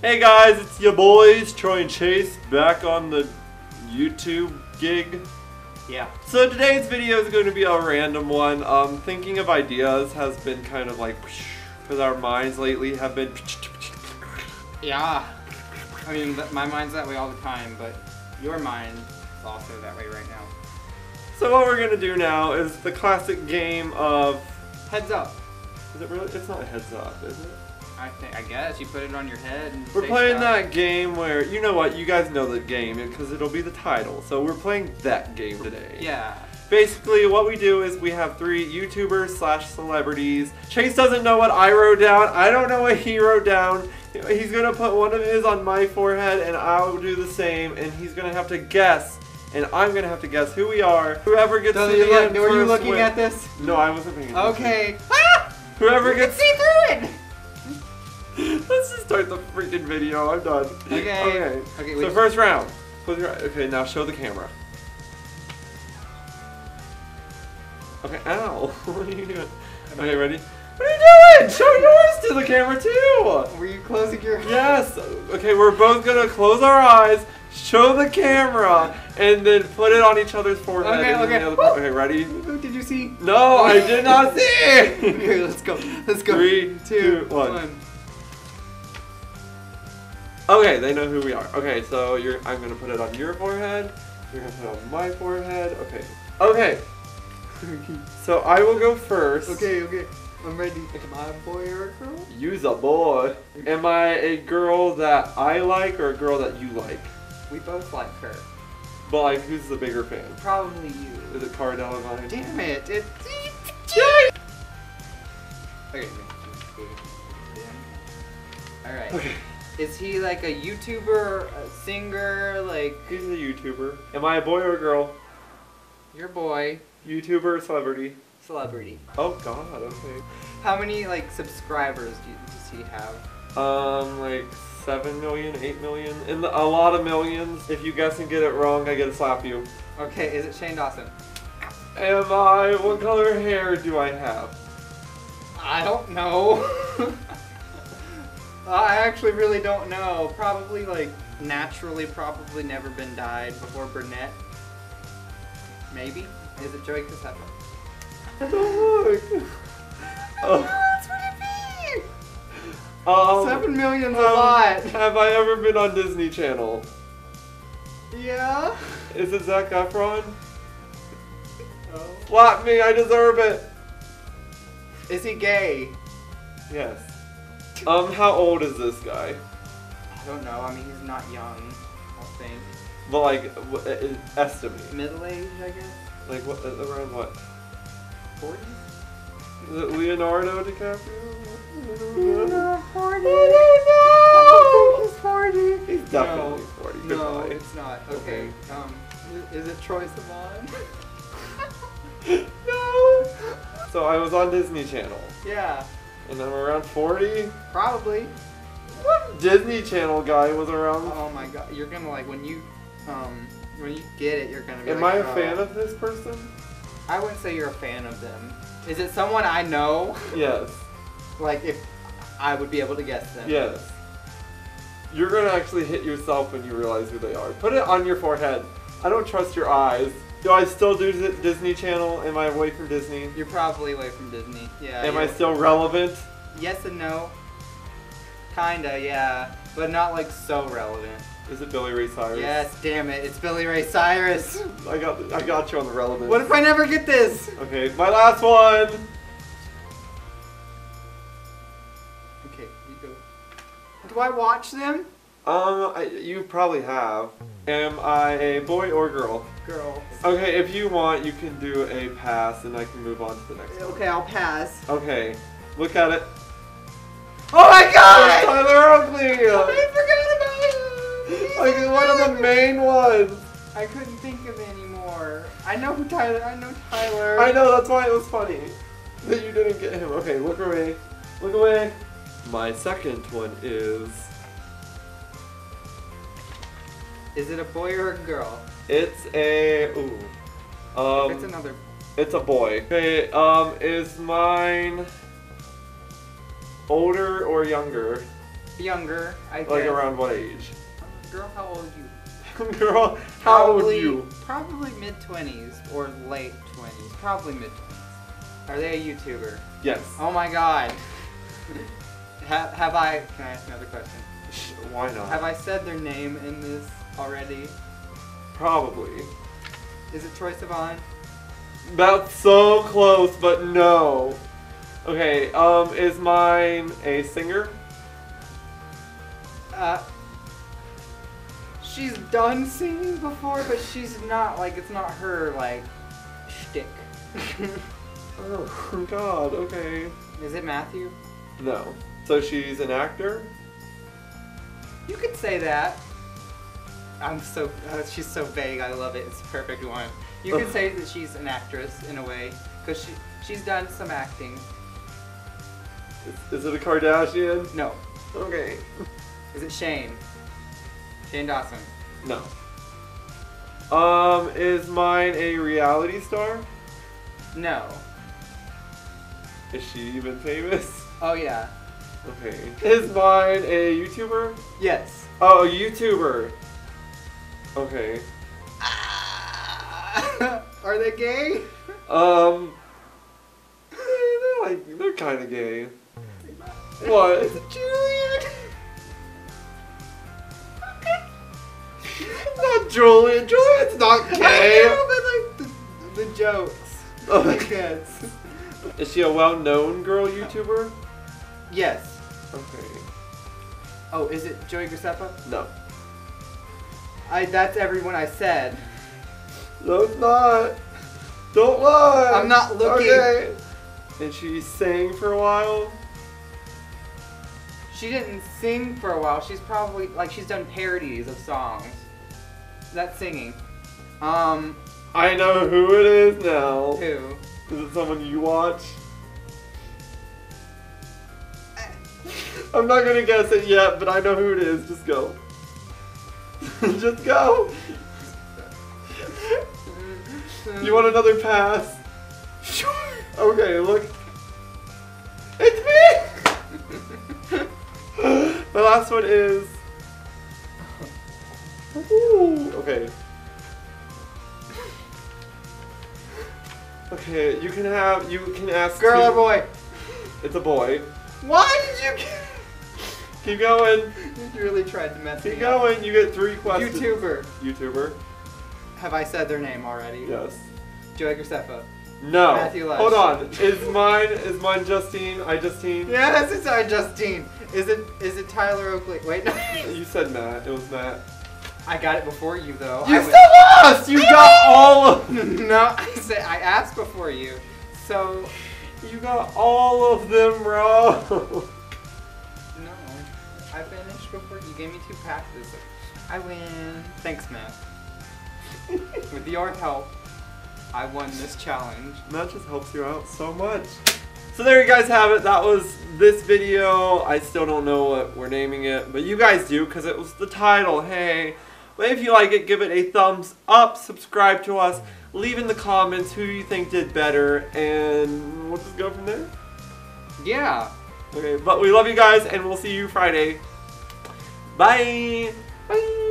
Hey guys, it's your boys, Troy and Chase, back on the YouTube gig. Yeah. So today's video is going to be a random one. Um, thinking of ideas has been kind of like, because our minds lately have been. Yeah. I mean, my mind's that way all the time, but your mind is also that way right now. So what we're gonna do now is the classic game of. Heads up. Is it really? It's not heads up, is it? I think. I guess you put it on your head. And We're playing stuff. that game where you know what? You guys know the game because it'll be the title. So we're playing that game today. Yeah. Basically, what we do is we have three YouTubers slash celebrities. Chase doesn't know what I wrote down. I don't know what he wrote down. He's gonna put one of his on my forehead, and I'll do the same. And he's gonna have to guess, and I'm gonna have to guess who we are. Whoever gets So to you the look, end were you looking win- at this? No, I wasn't paying attention. Okay. Ah! Whoever You can gets. see through it. Let's just start the freaking video. I'm done. Okay. Okay. Okay. So first round. Close your eyes. Okay, now show the camera. Okay, ow. what are you doing? Okay, ready? What are you doing? Show yours to the camera too! Were you closing your? Eyes? Yes! Okay, we're both gonna close our eyes, show the camera, and then put it on each other's forehead. Okay, okay. the other- okay, ready? Did you see? No, I did not see! okay, let's go. Let's go. Three, two, two, one. Okay, they know who we are. Okay, so you're I'm gonna put it on your forehead. You're gonna put it on my forehead. Okay. Okay. So I will go first. okay, okay. I'm ready. Am I a boy or a girl? You's a boy. Am I a girl that I like or a girl that you like? We both like her. But like, who's the bigger fan? Probably you. Is it Cara Delevingne? Damn it! It. Okay. All right. Okay. Is he like a YouTuber, a singer, like He's a YouTuber. Am I a boy or a girl? your boy, YouTuber or celebrity? celebrity? Oh God. Okay. How many like subscribers do you, does he have? Um, like seven million, eight million, in the, a lot of millions. If you guess and get it wrong, I get to slap you. Okay, is it Shane Dawson? Am I? What color hair do I have? I don't know. I actually really don't know. Probably like naturally, probably never been dyed before brunette. Maybe. Is it Joey Graceffa? Look. Oh. That's what it be. Um, Seven million's a um, lot. Have I ever been on Disney Channel? Yeah. Is it Zac Efron? Oh. Slap me, I deserve it. Is he gay? Yes. Um, how old is this guy? I don't know. I mean, he's not young. I think. But like, w- uh, estimate. Middle age, I guess. Like what? uh, Around what? Forties. Is it Leonardo DiCaprio? Forty. I don't know. He's forty. He's definitely 40. No, Goodbye. it's not. Okay. Um, i- is it Troye Sivan? no. So I was on Disney Channel, yeah, and I'm around 40. probably. What Disney Channel guy was around? Oh my god, you're gonna like when you, um, when you get it, you're gonna be Am like, I a oh. fan of this person? I wouldn't say you're a fan of them. Is it someone I know? Yes. Like if I would be able to guess them. Yes. You're gonna actually hit yourself when you realize who they are. Put it on your forehead. I don't trust your eyes. Do I still do Disney Channel? Am I away from Disney? You're probably away from Disney. Yeah. Am I still relevant? Yes and no. Kinda, yeah, but not like so relevant. Is it Billy Ray Cyrus? Yes, damn it, it's Billy Ray Cyrus. I got I got you on the relevant. What if I never get this? Okay, my last one. Okay, you go. Do I watch them? Um, I, you probably have. Am I a boy or girl? Girl. Okay, if you want, you can do a pass, and I can move on to the next one. Okay, I'll pass. Okay, look at it. Oh my It's god! Tyler Oakley. I forgot about him! Like one of the main ones. I couldn't think of any more. I know who Tyler. I know Tyler. I know that's why it was funny that you didn't get him. Okay, look away. Look away. My second one is Is it a boy or a girl? it's a ooh. Um, it's another. It's a boy. Okay, um, is mine older or younger? Younger, I guess. Like around what age? Girl, how old are you? Girl, how old are Probably- you? Probably mid twenties or late twenties. Probably mid twenties. Are they a YouTuber? Yes. Oh my god. have, have I? Can I ask another question? Why not? Have I said their name in this already? Probably. Is it Troye Sivan? That's so close, but no. Okay, um, is mine a singer? Uh, she's done singing before, but she's not like it's not her like shtick. Oh, God, okay. Is it Matthew? No. So she's an actor? You could say that. I'm so uh, she's so vague. I love it. It's the perfect one. You could say that she's an actress in a way because she she's done some acting. Is, is it a Kardashian? No, Okay. is it Shane? Shane Dawson. No. Um, is mine a reality star? No. Is she even famous? Oh yeah. Okay. Is mine a YouTuber? Yes. Oh, a YouTuber. Okay. Are they gay? Um. They're like they're kind of gay. What? Julian? not Julian. Julian's not gay. I know, but like the, the jokes. Oh. I guess. Is she a well-known girl YouTuber? Yes. Okay. Oh, is it Joey Graceffa? No. I. That's everyone I said. No, it's not. Don't lie. I'm not looking. Okay. And she sang for a while. She didn't sing for a while. She's probably like she's done parodies of songs. That's singing. Um, I know who it is now. who? Is it someone you watch? I'm not gonna guess it yet, but I know who it is. Just go. Just go. You want another pass? Sure. Okay, look. It's me! the last one is. Ooh, okay. Okay, you can have. You can ask. Girl two- or boy? It's a boy. Why did you? Keep going. You really tried to mess Keep me up. going. You get three questions. YouTuber. YouTuber. Have I said their name already? Yes. Joey Graceffa. No. Matthew Lush. Hold on. Is mine? Is mine Justine? iJustine? Yes, it's our Justine. Is it? Is it Tyler Oakley? Wait, no. You said Matt. It was Matt. I got it before you though. You I still lost. You got all of. no, I said I asked before you. So You got all of them wrong. Gave me two passes. I win. Thanks, Matt. With your help, I won this challenge. That just helps you out so much. So there you guys have it. That was this video. I still don't know what we're naming it, but you guys do because it was the title. Hey. But if you like it, give it a thumbs up, subscribe to us, leave in the comments who you think did better, and we'll just go from there. Yeah. Okay, but we love you guys, and we'll see you Friday. Bye. Bye.